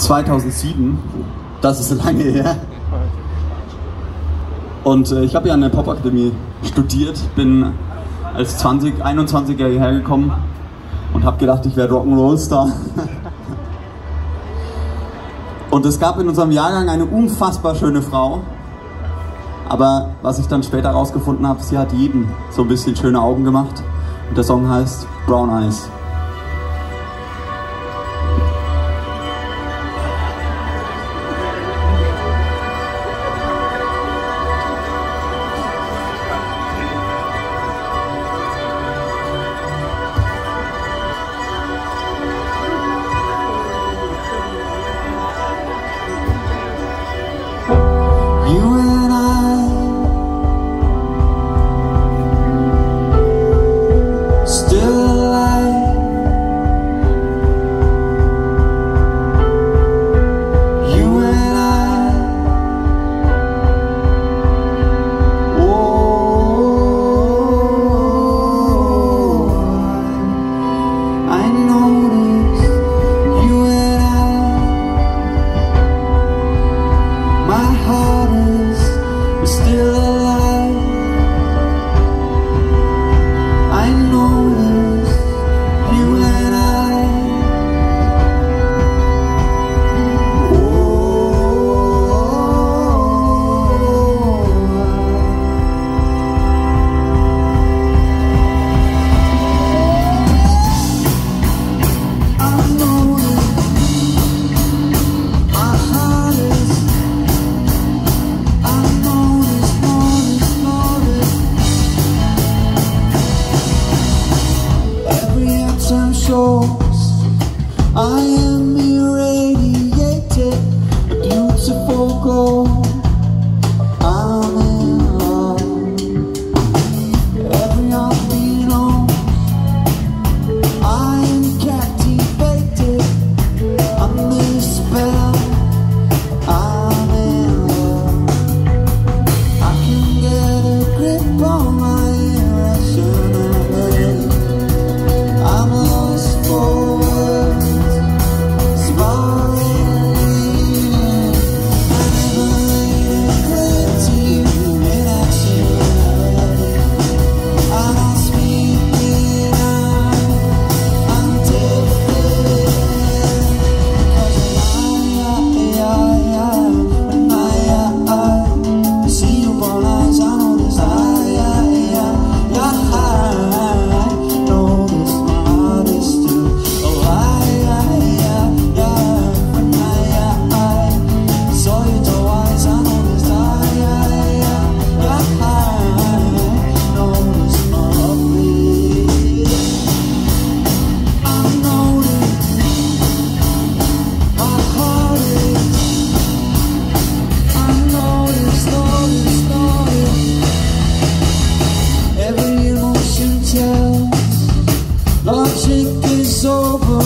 2007. Das ist lange her. Und äh, ich habe ja an der Popakademie studiert, bin als 20, 21er hierher gekommen und habe gedacht, ich werde Rock'n'Roll-Star. Und es gab in unserem Jahrgang eine unfassbar schöne Frau. Aber was ich dann später herausgefunden habe, sie hat jedem so ein bisschen schöne Augen gemacht. Und der Song heißt Brown Eyes. so.